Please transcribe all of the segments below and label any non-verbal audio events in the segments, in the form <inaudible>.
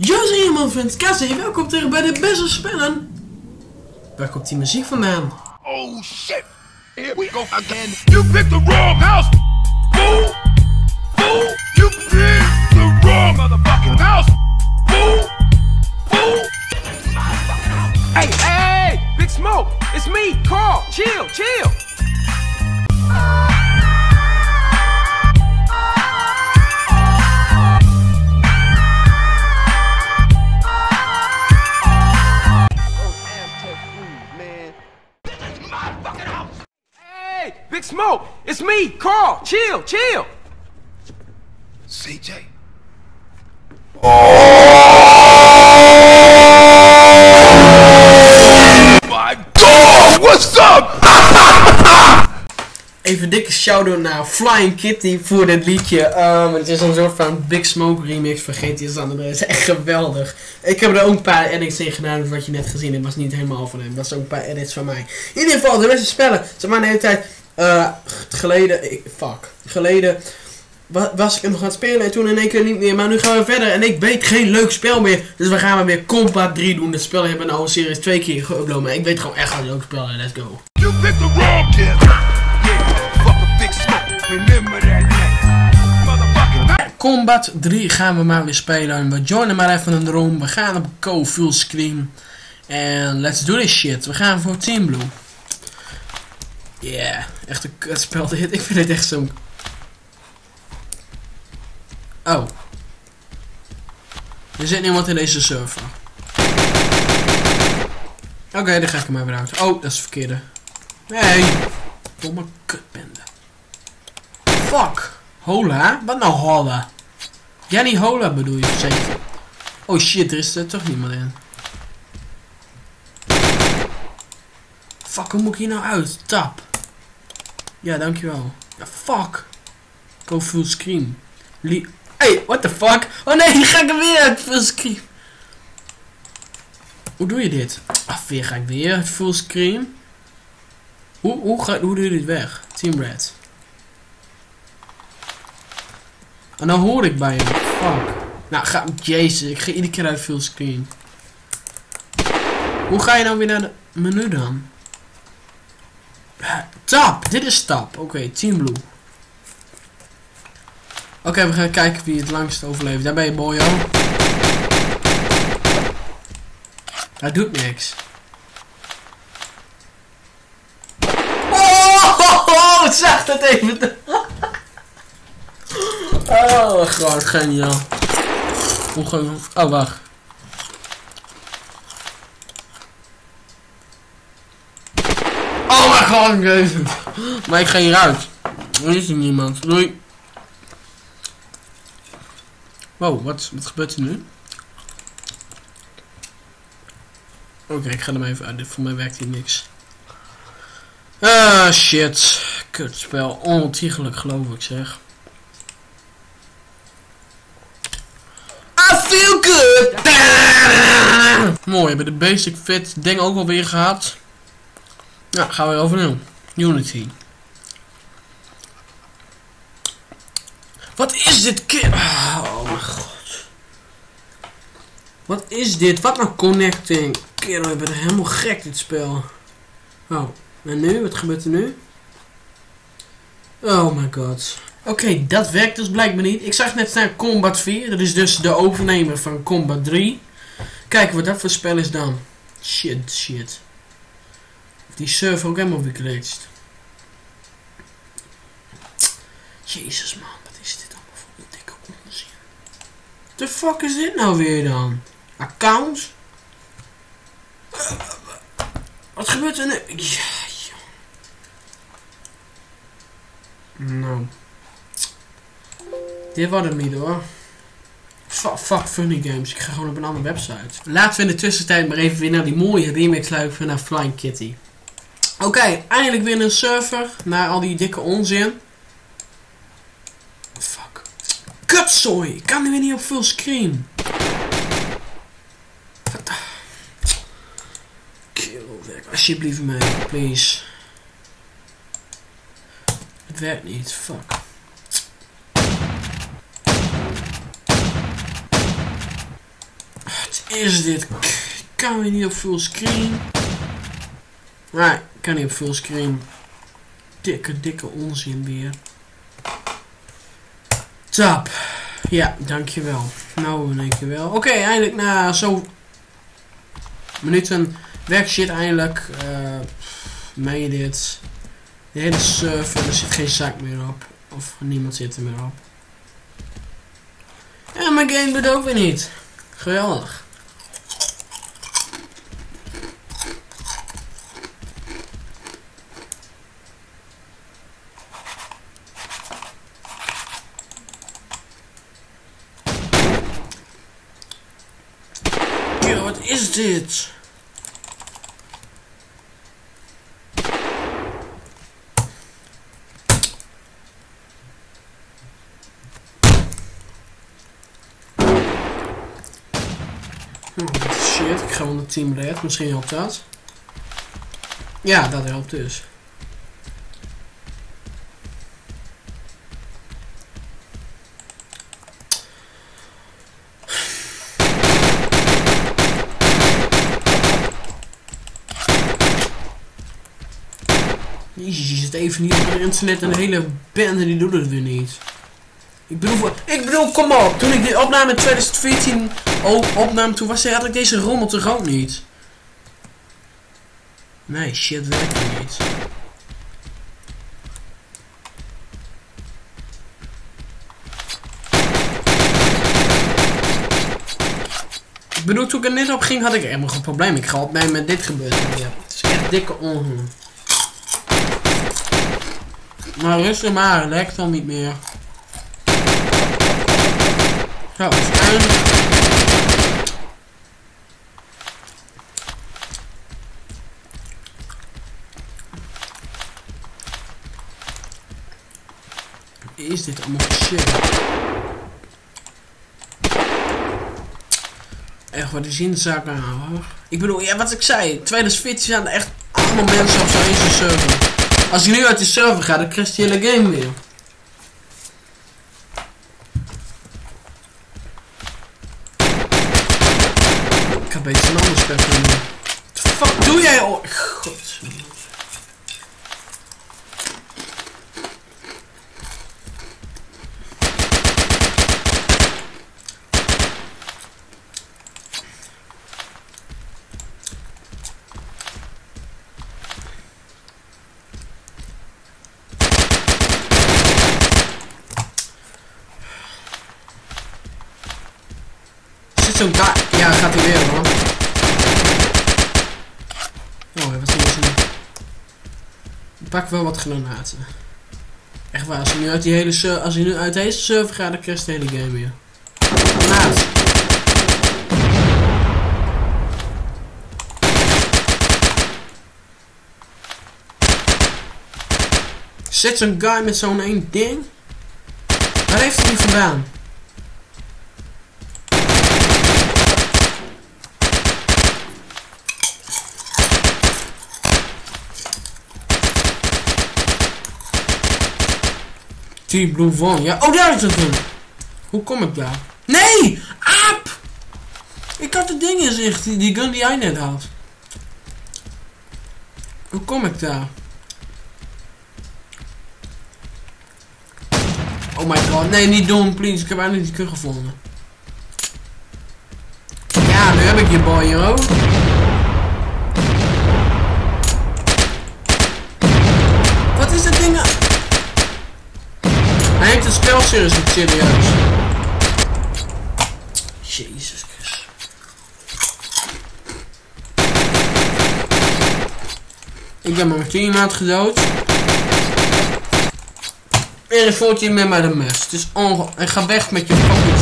Zijn iemand van Cassie, welkom terug bij de beste spellen. Waar komt die muziek vandaan? Oh shit! Here we go again. You picked the wrong house! Fool! Fool! You picked the wrong motherfucking house! Fool! Fool! Hey, hey! Big Smoke! It's me, Carl! Chill, chill! Carl! Chill, chill! CJ. Oh my god! What's up? <laughs> Even dikke shout-out naar Flying Kitty voor dit liedje. Ehm, het is een soort van Big Smoke remix van GT San Andreas. Het is echt geweldig. Ik heb er ook een paar edits in gedaan, wat je net gezien hebt was niet helemaal van hem. Dat is ook een paar edits van mij. In ieder geval, de beste spellen. Zeg maar de hele tijd eh, geleden, ik- fuck, geleden wa- was ik hem nog aan het spelen en toen in één keer niet meer. Maar nu gaan we verder en ik weet geen leuk spel meer. Dus we gaan weer Combat 3 doen. Dat spel hebben we nou een series twee keer geüpload. Maar ik weet gewoon echt een leuk spel. en Let's go. You picked the wrong kid. Yeah, fuck a big smoke. Remember that night. Motherfucking Combat 3 gaan we maar weer spelen. We joinen maar even een room. We gaan op go full screen. En let's do this shit. We gaan voor Team Blue. Yeah, echt een kutspel dit. Ik vind dit echt zo... Oh. Er zit niemand in deze server. Oké, dan ga ik hem weer uit. Oh, dat is de verkeerde. Nee. Domme kutbende. Fuck. Hola? Wat nou hola? Janny Hola bedoel je zeker? Oh shit, er is er toch niemand in. Fuck, hoe moet ik hier nou uit? Tap. Ja, dankjewel. Ja, fuck. Go full screen. Li hey, what the fuck? Oh nee, die ga ik er weer uit full screen. Hoe doe je dit? Ah, weer ga ik weer uit full screen. Hoe, hoe, ga, hoe doe je dit weg? Team Red. En dan hoor ik bij hem. Fuck. Nou, ga, jezus, ik ga iedere keer uit fullscreen. Hoe ga je nou weer naar de menu dan? Tab, dit is tab. Oké, Team Blue. Oké, we gaan kijken wie het langst overleeft. Daar ben je, boyo. Hij doet niks. Oh, <laughs> zag dat even. <laughs> Oh, god, geniaal. Hoe. Oh, wacht. Maar ik ga hieruit. Er is hier niemand. Doei. Wow, wat, wat gebeurt er nu? Oké, ik ga hem even uit. Voor mij werkt hier niks. Ah, shit. Kutspel. Ontiegelijk, geloof ik, zeg. I feel good. Mooi, hebben de basic fit ding ook alweer gehad. Nou, gaan we overnieuw. Unity. Wat is dit keer? Oh mijn god. Wat is dit? Wat nou connecting? Kerel, ik ben helemaal gek dit spel. Oh, en nu? Wat gebeurt er nu? Oh my god. Oké, dat werkt dus blijkbaar niet. Ik zag net staan Combat 4. Dat is dus de overnemer van Combat 3. Kijken wat dat voor spel is dan. Shit, shit. Die server ook helemaal weer. Jezus man, wat is dit allemaal voor een dikke onzin. The fuck is dit nou weer dan? Accounts? Wat gebeurt er nu? Ja, joh. Nou. Dit wordt hem niet hoor. Fuck, fuck funny games. Ik ga gewoon op een andere website. Laten we in de tussentijd maar even weer naar die mooie remix luisteren naar Flying Kitty. Oké, eindelijk weer een server. Na al die dikke onzin. Fuck. Kutzooi. Ik kan nu weer niet op full screen. Wat Kill, werk alsjeblieft mee. Please. Het werkt niet. Fuck. is dit? Kan weer niet op fullscreen? Nee, kan niet op fullscreen. Dikke, dikke onzin weer. Tap. Ja, dankjewel. Nou, dankjewel. Oké, eindelijk na zo minuten werkshit eindelijk. eh meen je dit? De hele server, er zit geen zak meer op. Of niemand zit er meer op. Ja, mijn game doet ook weer niet. Geweldig. Yo, wat is dit? Oh, shit, ik ga onder Team Red. Misschien helpt dat. Ja, dat helpt dus. Jezus, je zit even niet op internet en de hele band en die doet het weer niet. Ik bedoel, ik bedoel, kom op. Toen ik dit opname in 2014 ook opnam, toen was, had ik deze rommel toch ook niet. Nee, shit werkt er niet. Ik bedoel, toen ik er net op ging, had ik helemaal geen probleem. Ik ga opnemen met dit gebeurt weer. Het is echt dikke ongeluk. Maar rustig maar, lekt dan niet meer. Zo, uiteindelijk. Is dit allemaal shit? Echt wat de zak aan, hoor. Ik bedoel, ja, wat ik zei. 2014 zijn er echt allemaal mensen op zo'n server. Als ik nu uit die server ga, dan krijg je de hele game weer. Ik ga beter een ander spel doen. The fuck doe jij? Oh, god. Zo'n ka... Ja, gaat hij weer hoor. Oh, wat is er Ik pak wel wat granaten. Echt waar, als hij nu uit die hele als hij nu uit deze server gaat, dan krijgt de hele game weer. Granaat. Zit zo'n guy met zo'n één ding? Waar heeft hij die vandaan? Team Blue Von, ja. Oh, daar is het. Hoe kom ik daar? Nee! Aap! Ik had de ding in zicht, die, gun die jij net had. Hoe kom ik daar? Oh my god, nee, niet doen, please. Ik heb eindelijk die kut gevonden. Ja, nu heb ik je boy, joh. Hij het spel serieus niet serieus. Jezus. Ik ben mijn teammaat gedood. En een foutje met mij de mes. Het is onge... En ga weg met je fucking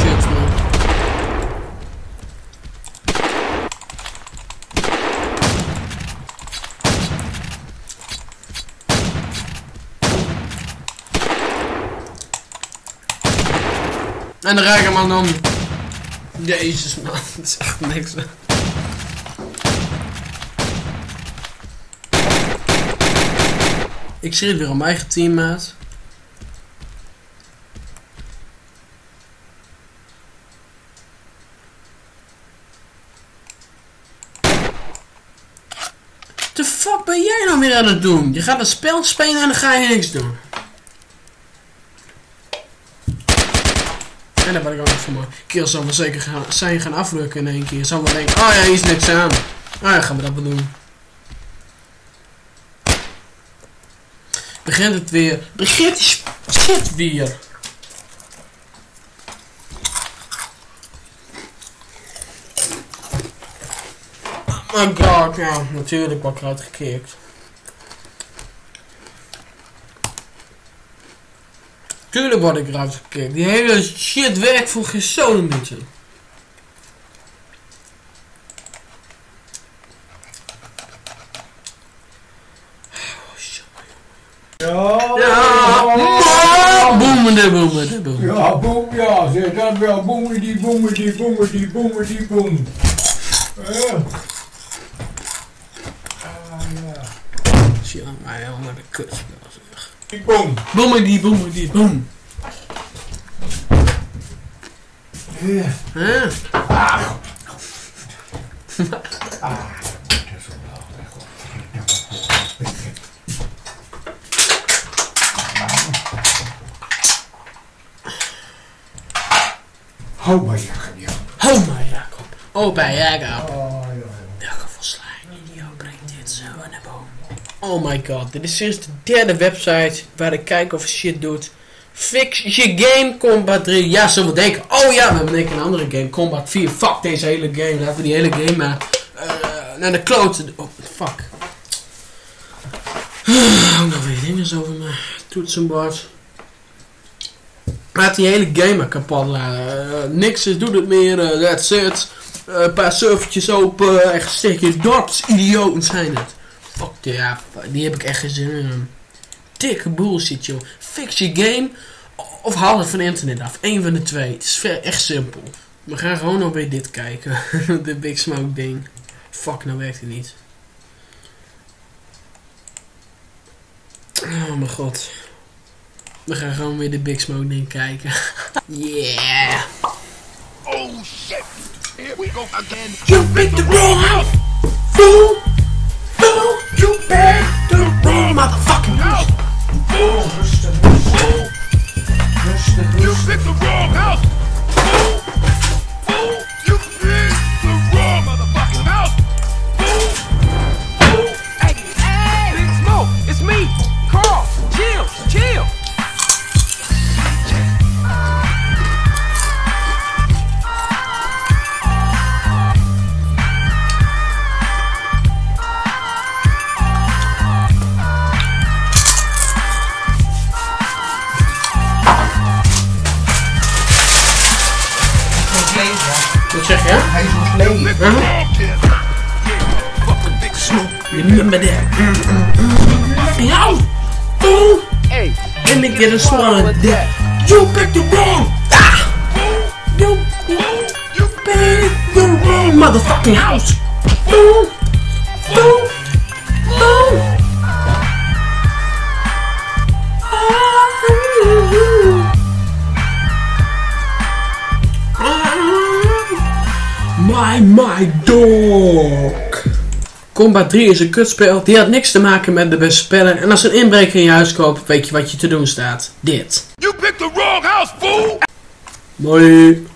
En de rijke man dan... Jezus man, <laughs> dat is echt niks. Ik schreef weer op mijn eigen teammaat. The fuck ben jij nou weer aan het doen? Je gaat een spel spelen en dan ga je niks doen. En dan ben ik ook van mijn keer zal wel zeker gaan, zijn gaan afrukken in één keer. Zal wel denken, oh ja, hier is niks aan. Nou ja, gaan we dat wel doen. Begint het weer. Begint die shit weer. Oh my god, ja, natuurlijk word ik eruit. Tuurlijk word ik eruit gekikt. Die hele shit werkt voor geen sodemietje. Ja, Ja, boemende, boemende, boem. Ja, boem, ja, zeg dat wel. Boemedi, boemedi, boemedi, boemedi, boem. Ja. Ah, ja. Shit, maar helemaal de kut. Zeg. Die boem. Boemedi, boemedi, boem. Ja. Is wel wel. Hou maar. Hou Jacob. Jacob. Oh, ja. Welke volslijn idioot brengt dit zo aan de boom? Oh my god, dit is sinds de derde website waar ik kijk of shit doet. Fix je game Combat 3. Ja, zullen we denken. Oh ja, we hebben denk ik een andere game. Combat 4. Fuck deze hele game. Laten we die hele game maar eh, naar de kloten. Oh, fuck. <sighs> Oh, nog weer dingen over mijn toetsenbord. Laat die hele game maar kapot laten. Eh, niks is, doet het meer. eh, that's it. Een paar servertjes open. Echt stukjes dorps. Idioten zijn het. Fuck ja, die heb ik echt geen zin in. Dikke bullshit joh. Fix je game. Of haal het van internet af. Eén van de twee. Het is ver, echt simpel. We gaan gewoon nog weer dit kijken. <laughs> de Big Smoke ding. Fuck, nou werkt het niet. Oh mijn god. We gaan gewoon weer de Big Smoke ding kijken. <laughs> yeah. Oh shit! Here we go again. You picked the wrong house! Fool! Fool! You picked the wrong motherfucking Wat zeg je? Hij is ontleden. Picked the wrong kid! Yeah, fucking big smoke! Remember that. Ja! Fool! Hey, Let me get a swallow of that. You picked the wrong! Ah! You, you, you picked the wrong motherfucking house! Fool! Fool! Combat 3 is een kutspel. Die had niks te maken met de beste speler. En als een inbreker in je huis koopt, weet je wat je te doen staat. Dit. You picked the wrong house, fool! Mooi.